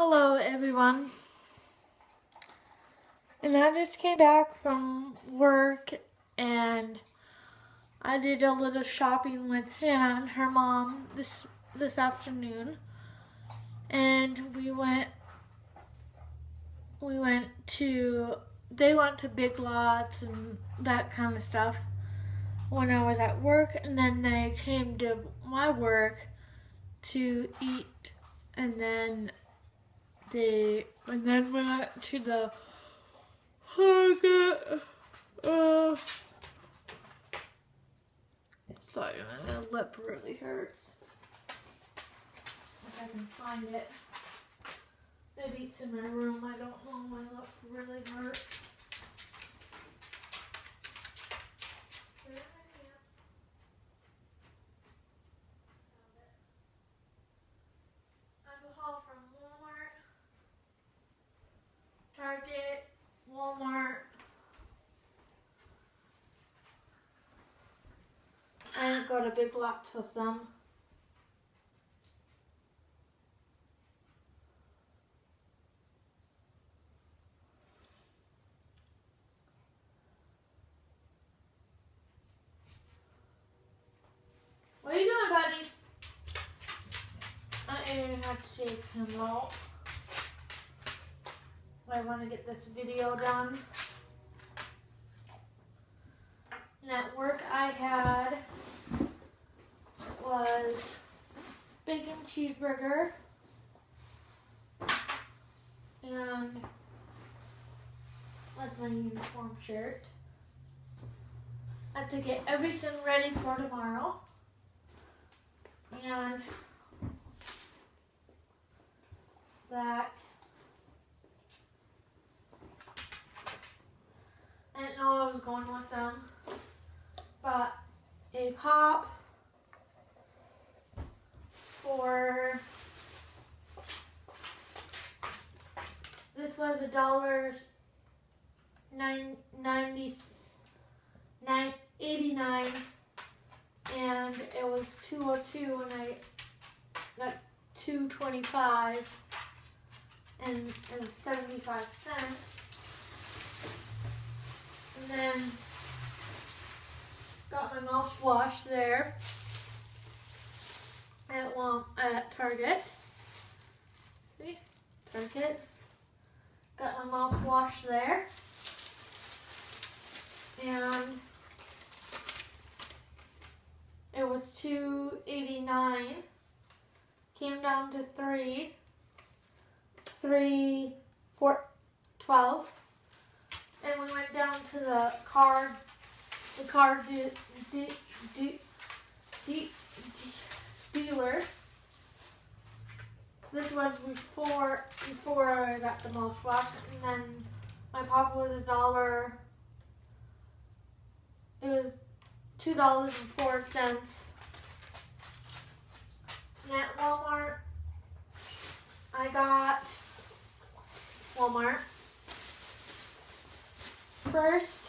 Hello, everyone. And I just came back from work and I did a little shopping with Hannah and her mom this this afternoon. And we went we went to they went to Big Lots and that kind of stuff when I was at work and then they came to my work to eat and then they and then we went to the Target. Uh, sorry, my lip really hurts. If I can find it. Maybe it's in my room. I don't know. My lip really hurts. Alcohol from Walmart, Target, Walmart. I didn't go to Big Lots with them. What are you doing, buddy? I even have to take him out. I want to get this video done. And at work I had was bacon cheeseburger and that's my uniform shirt. I have to get everything ready for tomorrow. And that I didn't know I was going with them, but a pop for this was a dollar nine ninety nine eighty nine and it was two oh two and I got two twenty five and it was seventy five cents. And then got my mouthwash there Target. See? Target. Got my mouthwash there. And it was two eighty nine. Came down to three. Three four twelve. And we went down to the car the car de- de- de- de- dealer. This was before before I got the mouthwash, and then my pop was a dollar. It was two dollars and four cents. At Walmart, I got Walmart first